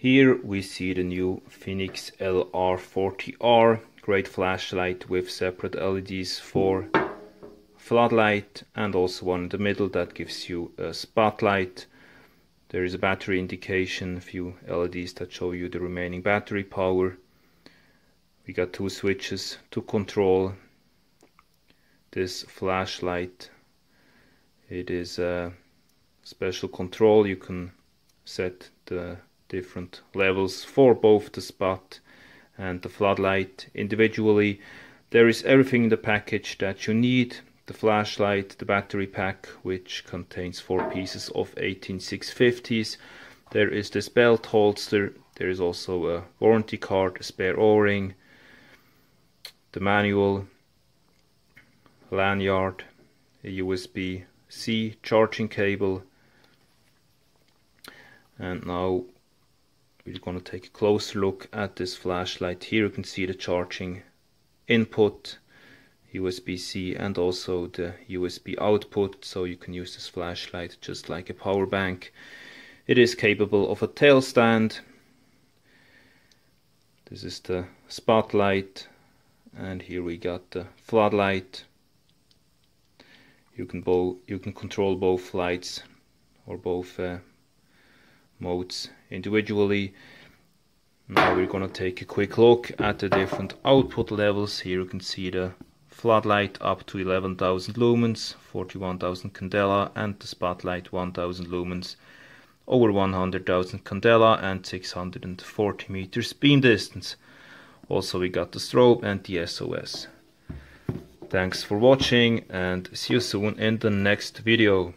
Here we see the new Fenix LR40R, great flashlight with separate LEDs for floodlight and also one in the middle that gives you a spotlight. There is a battery indication, a few LEDs that show you the remaining battery power. We got two switches to control this flashlight. It is a special control. You can set the different levels for both the spot and the floodlight individually. There is everything in the package that you need. The flashlight, the battery pack, which contains four pieces of 18650s. There is this belt holster. There is also a warranty card, a spare o-ring, the manual, lanyard, a USB-C charging cable, and now we're going to take a closer look at this flashlight. Here you can see the charging input USB-C and also the USB output. So you can use this flashlight just like a power bank. It is capable of a tail stand this is the spotlight and here we got the floodlight. You can both you can control both lights or both uh, modes individually. Now we're going to take a quick look at the different output levels. Here you can see the floodlight up to 11,000 lumens, 41,000 candela and the spotlight 1,000 lumens, over 100,000 candela and 640 meters beam distance. Also we got the strobe and the SOS. Thanks for watching and see you soon in the next video.